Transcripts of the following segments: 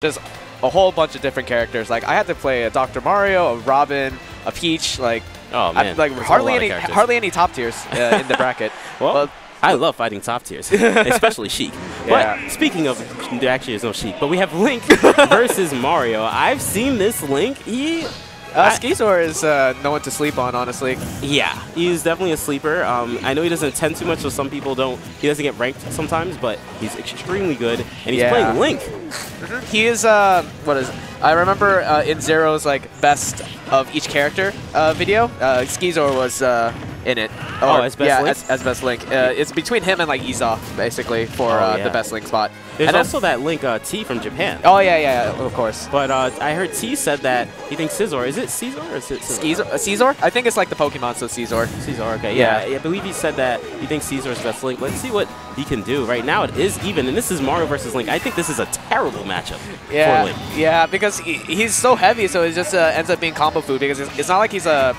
just a whole bunch of different characters. Like I had to play a Dr. Mario, a Robin, a Peach. Like Oh I, man, like There's hardly any hardly any top tiers uh, in the bracket. Well, Well, I love fighting top tiers, especially Sheik. Yeah. But speaking of, there actually is no Sheik, but we have Link versus Mario. I've seen this Link. He, uh, Scizor is uh, no one to sleep on, honestly. yeah, he's definitely a sleeper. Um, I know he doesn't attend too much, so some people don't. He doesn't get ranked sometimes, but he's extremely good, and he's Yeah. playing Link. He is uh, what is? I remember uh, in Zero's like best of each character uh, video. Uh, Scizor was uh, in it. Oh, as best yeah, Link? As, as best Link. Uh, it's between him and like Iza basically for Oh, uh, yeah. the best Link spot. There's And also that Link uh, T from Japan. Oh yeah, yeah, yeah, of course. But uh, I heard T said that he thinks Scizor. Is it Caesar or is it Scizor? Skizor, uh, I think it's like the Pokemon, so Caesar. Caesar, okay. Yeah. Yeah. I believe he said that he thinks Caesar's best Link. Let's see what he can do. Right now it is even, and this is Mario versus Link. I think this is a terrible matchup Yeah, for Link. yeah, because he, he's so heavy, so it just uh, ends up being combo food. Because it's, it's not like he's a,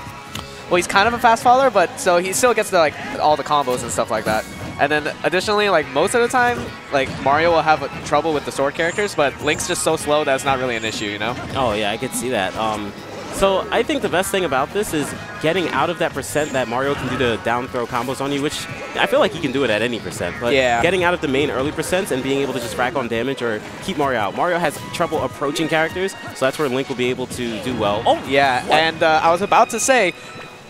well, he's kind of a fast follower, but so he still gets the, like all the combos and stuff like that. And then additionally, like most of the time, like Mario will have trouble with the sword characters, but Link's just so slow that it's not really an issue, you know? Oh yeah, I could see that. Um, so I think the best thing about this is getting out of that percent that Mario can do the down throw combos on you, which I feel like he can do it at any percent. But Yeah. getting out of the main early percents and being able to just rack on damage or keep Mario out. Mario has trouble approaching characters, so that's where Link will be able to do well. Oh, Yeah, and uh, I was about to say,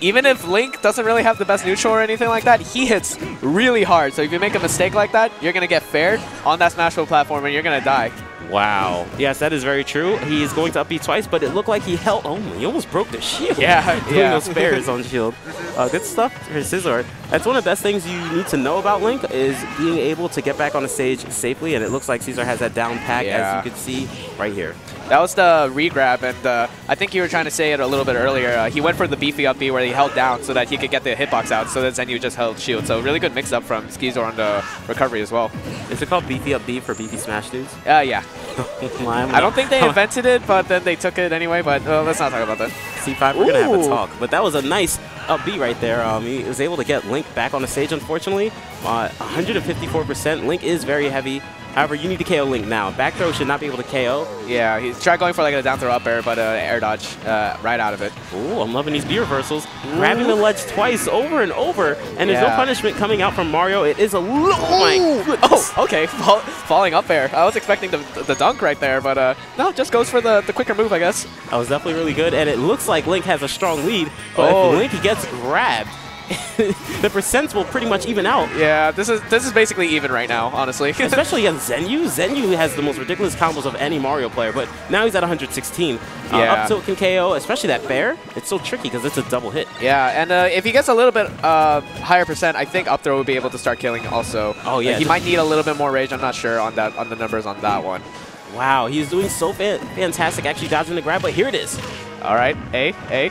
even if Link doesn't really have the best neutral or anything like that, he hits really hard. So if you make a mistake like that, you're going to get fared on that Smash Bros. platform and you're going to die. Wow. Yes, that is very true. He is going to up B twice, but it looked like he held. only. he almost broke the shield. Yeah, Doing yeah. those spares on shield. Uh, good stuff for Scizor. That's one of the best things you need to know about Link is being able to get back on the stage safely, and it looks like Scizor has that down pack, Yeah. as you can see right here. That was the regrab, and uh, I think you were trying to say it a little bit earlier. Uh, he went for the beefy up B where he held down so that he could get the hitbox out, so that Zenyou just held shield. So really good mix-up from Scizor on the recovery as well. Is it called Beefy Up B for Beefy Smash Doods? Uh, yeah. I I don't think they invented it, but then they took it anyway, but uh, let's not talk about that. C5, we're going to have a talk. But that was a nice up B right there. Um, he was able to get Link back on the stage, unfortunately. Uh, 154%. Link is very heavy. However, you need to KO Link now. Back throw should not be able to KO. Yeah, he tried going for like a down throw up air, but uh, air dodge uh, right out of it. Ooh, I'm loving these B reversals. Grabbing the ledge twice, over and over, and there's no punishment coming out from Mario. It is a little. Oh. Oh, okay, Fall, falling up air. I was expecting the, the dunk right there, but uh, no, just goes for the, the quicker move, I guess. That was definitely really good, and it looks like Link has a strong lead. But Oh. if Link gets grabbed, the percents will pretty much even out. Yeah, this is this is basically even right now, honestly. Especially against Zenyou. Zenyou has the most ridiculous combos of any Mario player, but now he's at 116. Uh, Yeah. up tilt can KO, especially that bear. It's so tricky because it's a double hit. yeah, and uh, if he gets a little bit uh, higher percent, I think up throw would be able to start killing also. Oh, yeah, he might need a little bit more rage. I'm not sure on that on the numbers on that one. Wow, he's doing so fan fantastic, actually dodging the grab, but here it is. All right, A, A.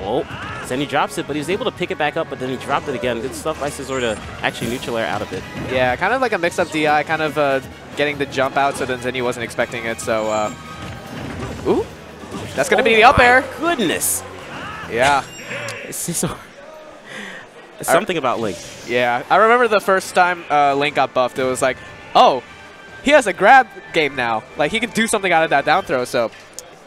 Whoa. Zenny drops it, but he was able to pick it back up, but then he dropped it again. Good stuff by Scizor to actually neutral air out of it. Yeah, kind of like a mix-up DI, kind of uh, getting the jump out, so then Zenny wasn't expecting it. So, uh, ooh, that's gonna be Oh the up air. Goodness. Yeah. Scizor. Something about Link. Yeah, I remember the first time uh, Link got buffed, it was like, oh, he has a grab game now. Like, he can do something out of that down throw, so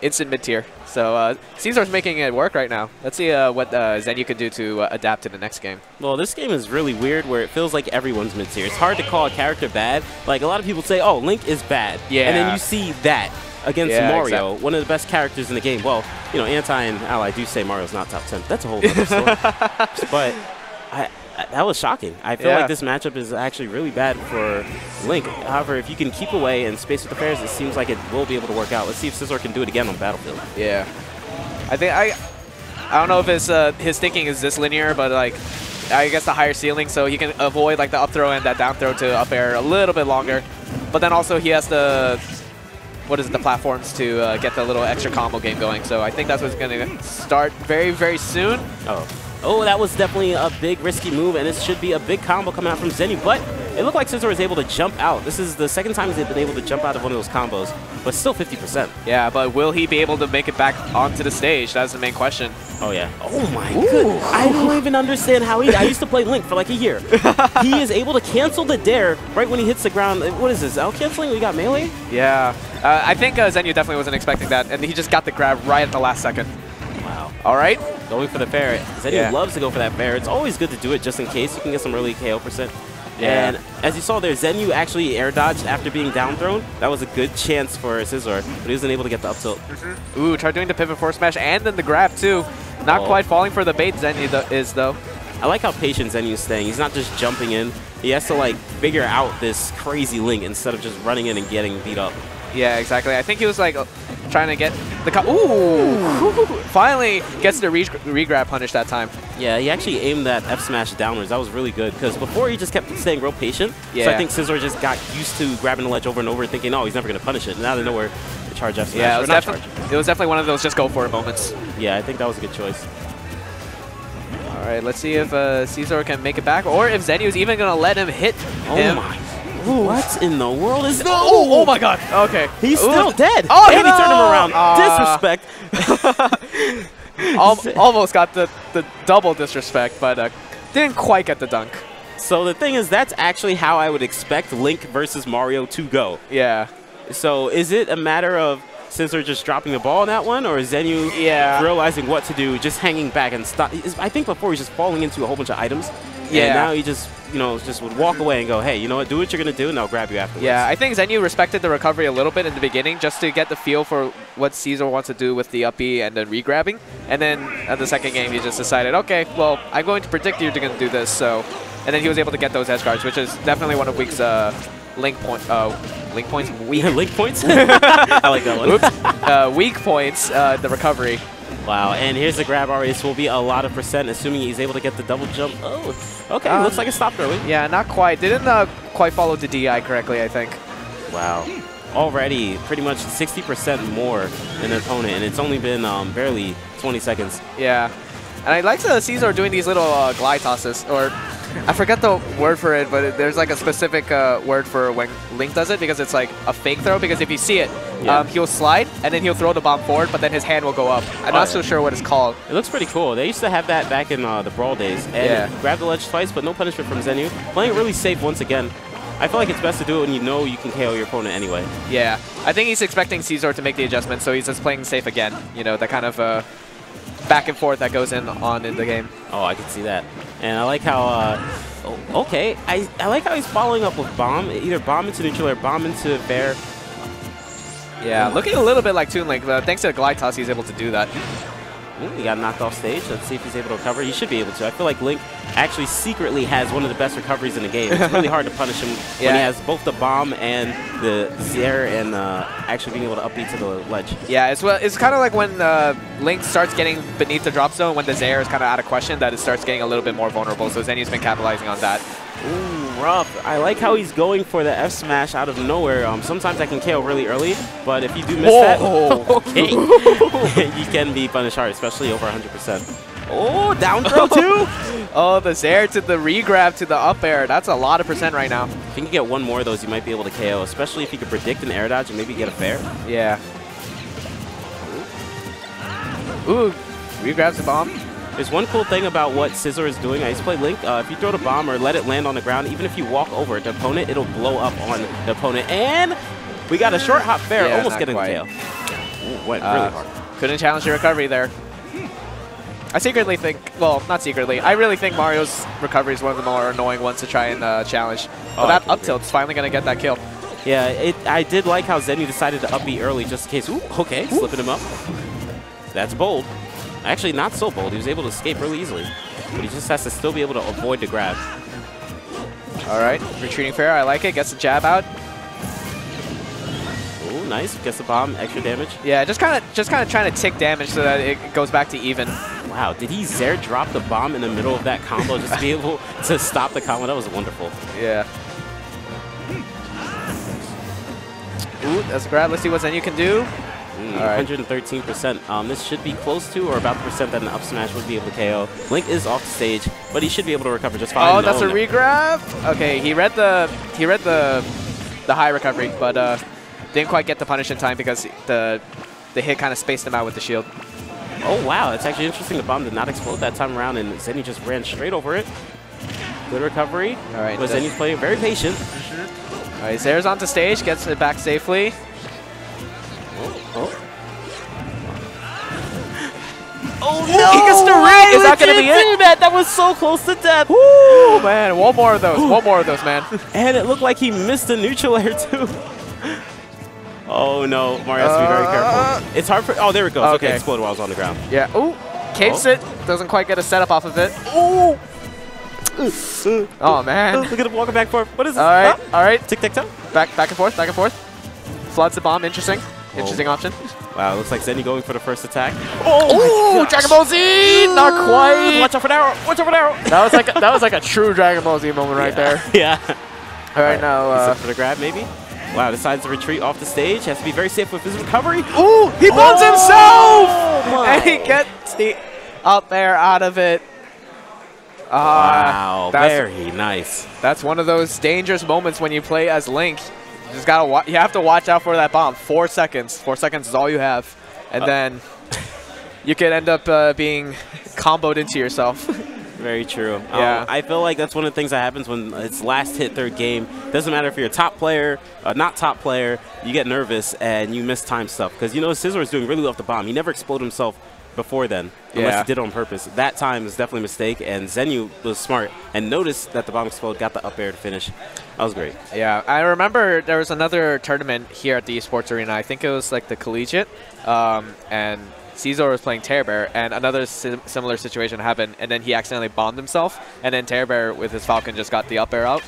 instant mid-tier. So uh, Scizor's making it work right now. Let's see uh, what uh, Zenyou can do to uh, adapt to the next game. Well, this game is really weird where it feels like everyone's mid-tier. It's hard to call a character bad. Like, a lot of people say, oh, Link is bad. Yeah. And then you see that against Yeah, Mario, exact- one of the best characters in the game. Well, you know, Anti and Ally do say Mario's not top 10. That's a whole other story. but I, that was shocking. I feel Yeah. like this matchup is actually really bad for Link. However, if you can keep away and space with the pairs, it seems like it will be able to work out. Let's see if Scizor can do it again on Battlefield. Yeah. I think I I don't know if his uh, his thinking is this linear, but like I guess the higher ceiling, so he can avoid like the up throw and that down throw to up air a little bit longer. But then also he has the what is it, the platforms to uh, get the little extra combo game going. So I think that's what's going to start very very soon. Oh. Oh, that was definitely a big risky move, and it should be a big combo coming out from Zenyou, but It looked like Scizor was able to jump out. This is the second time he's been able to jump out of one of those combos, but still 50%. Yeah, but will he be able to make it back onto the stage? That's the main question. Oh, yeah. Oh, my god. I don't even understand how he... I used to play Link for like a year. he is able to cancel the dair right when he hits the ground. What is this, L canceling? We got melee? Yeah. Uh, I think uh, Zenyou definitely wasn't expecting that, and he just got the grab right at the last second. All right. Going for the Ferret. Zenyou Yeah. loves to go for that Ferret. It's always good to do it just in case you can get some early KO percent. Yeah. And as you saw there, Zenyou actually air dodged after being down thrown. That was a good chance for Scizor, but he wasn't able to get the up tilt. Mm-hmm. Ooh, tried doing the pivot forward smash and then the grab too. Not Oh. quite falling for the bait Zenyou tho- is though. I like how patient Zenyou's staying. He's not just jumping in. He has to like figure out this crazy link instead of just running in and getting beat up. Yeah, exactly. I think he was like trying to get the co- ooh. Finally gets the re- re-grab punish that time. Yeah, he actually aimed that F smash downwards. That was really good because before he just kept staying real patient. So I think Scizor just got used to grabbing the ledge over and over, thinking, "Oh, he's never gonna punish it." And out of nowhere, the charge F smash. Yeah, it was, defi- it was definitely one of those just go for it moments. Yeah, I think that was a good choice. All right, let's see if uh, Scizor can make it back, or if Zenyou's even gonna let him hit Oh him. My! What in the world is no? Oh, oh my God. Okay, He's Ooh. still dead. Oh, and he turned him around. Ah. Disrespect. Al- almost got the the double disrespect, but uh, didn't quite get the dunk. So the thing is, that's actually how I would expect Link versus Mario to go. Yeah. So is it a matter of since they're just dropping the ball in that one, or is Zenyou Yeah. realizing what to do, just hanging back and stop? I think before he's just falling into a whole bunch of items. Yeah. And now he just, you know, just would walk away and go, hey, you know what, do what you're going to do, and I'll grab you afterwards. Yeah, I think Zenyou respected the recovery a little bit in the beginning just to get the feel for what Scizor wants to do with the up and then re-grabbing. And then at the second game, he just decided, okay, well, I'm going to predict you're going to do this. So, And then he was able to get those edge guards, which is definitely one of Week's uh, link point, uh, link points, weak, Link points? I like that one. uh, weak points, uh, the recovery. Wow, and here's the grab already. This will be a lot of percent, assuming he's able to get the double jump. Oh, okay, Um, looks like it stopped early. Yeah, not quite. Didn't uh, quite follow the DI correctly, I think. Wow. Already pretty much 60% more than an opponent, and it's only been um, barely 20 seconds. Yeah. And I like to see Scizor doing these little uh, glide tosses, or I forget the word for it, but it, there's like a specific uh, word for when Link does it because it's like a fake throw. Because if you see it, Yeah. um, he'll slide and then he'll throw the bomb forward, but then his hand will go up. I'm Oh, not so sure what it's called. It looks pretty cool. They used to have that back in uh, the Brawl days. And Yeah. grab the ledge twice, but no punishment from Zenyou. Playing it really safe once again. I feel like it's best to do it when you know you can KO your opponent anyway. Yeah, I think he's expecting Scizor to make the adjustment, so he's just playing safe again. You know, that kind of uh, back and forth that goes in on in the game. Oh, I can see that. And I like how, uh, okay, I, I like how he's following up with Bomb, either Bomb into neutral or Bomb into Bear. Yeah, looking a little bit like Toon Link, but thanks to the glide toss, he's able to do that. Ooh, he got knocked off stage. Let's see if he's able to recover. He should be able to. I feel like Link actually secretly has one of the best recoveries in the game. It's really hard to punish him when he has both the bomb and the Zair and uh, actually being able to up B to the ledge. Yeah, it's well, it's kind of like when uh, Link starts getting beneath the drop zone, when the Zair is kind of out of question, that it starts getting a little bit more vulnerable. So Zenyou's been capitalizing on that. Ooh, rough. I like how he's going for the F smash out of nowhere. Um, sometimes I can KO really early, but if you do miss Whoa. that, okay, you can be punished hard, especially over 100%. Oh, down throw too. Oh, the Zair to the re-grab to the up air. That's a lot of percent right now. if you can get one more of those, you might be able to KO, especially if you could predict an air dodge and maybe get a fair. Yeah. Ooh, re-grabs the bomb. There's one cool thing about what Scizor is doing. I used to play Link. Uh, if you throw the bomb or let it land on the ground, even if you walk over the opponent, it'll blow up on the opponent. And we got a short hop fair, Yeah, almost getting quite. the KO. Ooh, went Uh, really hard. Couldn't challenge the recovery there. I secretly think, well, not secretly, I really think Mario's recovery is one of the more annoying ones to try and uh, challenge. But Oh, that up tilt's finally going to get that kill. Yeah, it, I did like how Zenyou decided to up upbeat early just in case. Ooh, okay, slipping him up. That's bold. Actually, not so bold. He was able to escape really easily. But he just has to still be able to avoid the grab. All right, retreating fair, I like it. Gets the jab out. Ooh, nice. Gets the bomb, extra damage. Yeah, just kind of just kind of trying to tick damage so that it goes back to even. Wow, did he Zair drop the bomb in the middle of that combo just to be able to stop the combo? That was wonderful. Yeah. Ooh, that's a grab. Let's see what Zenyou can do. Mm, All right. 113%. Um, this should be close to or about the percent that an up smash would be able to KO. Link is off the stage, but he should be able to recover just fine. Oh, that's a regrab. Okay, he read the he read the the high recovery, but uh, didn't quite get the punish in time because the the hit kind of spaced him out with the shield. Oh, wow. It's actually interesting. The bomb did not explode that time around, and Zenny just ran straight over it. Good recovery. All right, But the- Zenny's playing very patient. All right, Zair's onto stage, gets it back safely. Oh. Oh no! He gets the ring. Is that gonna be it? That? that was so close to death. Oh man, one more of those. One more of those, man. And it looked like he missed the neutral air too. Oh no, Mario has to be very Uh, careful. It's hard for. Oh, there it goes. Okay, okay. exploded while I was on the ground. Yeah. Ooh, capes Oh. it. Doesn't quite get a setup off of it. Oh, Oh man. look at him walking back and forth. What is this? All right, Huh? all right. Tic tac toe. Back, back and forth, back and forth. Floods the bomb. Interesting. Oh. Interesting option. Wow, looks like Zenny going for the first attack. Oh, Dragon Ball Z! Not quite. Watch out for arrow. Watch out for arrow. That was like a, that was like a true Dragon Ball Z moment right there. Yeah. All right, now. Uh, for the grab, maybe. Wow, decides to retreat off the stage. Has to be very safe with his recovery. ooh, he himself, Oh, and he gets the up there out of it. Uh, Wow, very nice. that's one of those dangerous moments when you play as Link. You just gotta wa- you have to watch out for that bomb. Four seconds. Four seconds is all you have, and then you could end up uh, being comboed into yourself. Very true. Yeah. Um, I feel like that's one of the things that happens when it's last hit third game. Doesn't matter if you're a top player, uh, not top player, you get nervous and you miss time stuff. Because you know Scizor is doing really well off the bomb. He never exploded himself before then, unless Yeah. he did it on purpose. That time is definitely a mistake, and Zenyou was smart and noticed that the bomb explode got the up air to finish. That was great. Yeah, I remember there was another tournament here at the esports arena. I think it was like the collegiate, um, and Scizor was playing Terror Bear, and another sim similar situation happened, and then he accidentally bombed himself, and then Terror Bear with his Falcon just got the up air out.